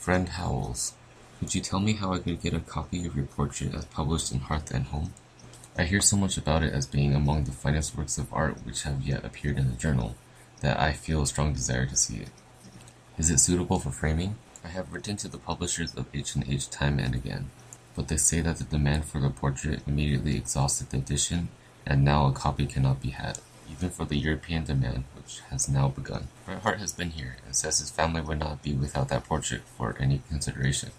Friend Howells, could you tell me how I could get a copy of your portrait as published in Hearth and Home? I hear so much about it as being among the finest works of art which have yet appeared in the journal, that I feel a strong desire to see it. Is it suitable for framing? I have written to the publishers of H&H time and again, but they say that the demand for the portrait immediately exhausted the edition, and now a copy cannot be had, even for the European demand has now begun. Bret has been here, and says his family would not be without that portrait for any consideration.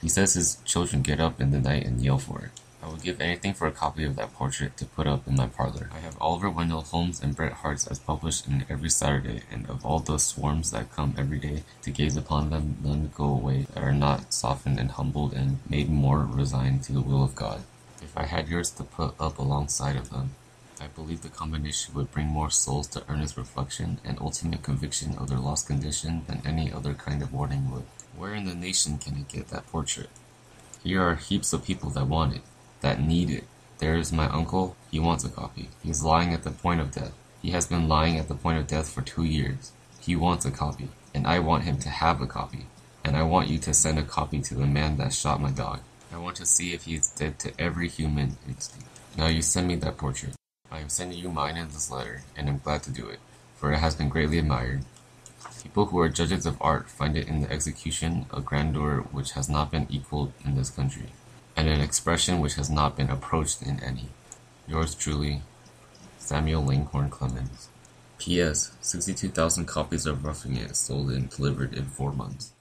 He says his children get up in the night and yell for it. I would give anything for a copy of that portrait to put up in my parlor. I have Oliver Wendell Holmes and Bret Harte's as published in every Saturday, and of all those swarms that come every day to gaze upon them, none go away that are not softened and humbled and made more resigned to the will of God. If I had yours to put up alongside of them, I believe the combination would bring more souls to earnest reflection and ultimate conviction of their lost condition than any other kind of warning would. Where in the nation can I get that portrait? Here are heaps of people that want it that need it. There is my uncle, he wants a copy. He is lying at the point of death. He has been lying at the point of death for two years. He wants a copy, and I want him to have a copy. And I want you to send a copy to the man that shot my dog. I want to see if he is dead to every human instinct. Now you send me that portrait. I am sending you mine in this letter, and am glad to do it, for it has been greatly admired. People who are judges of art find it in the execution a grandeur which has not been equalled in this country and an expression which has not been approached in any. Yours truly, Samuel Langhorne Clemens. P.S. 62,000 copies of Roughing It sold and delivered in four months.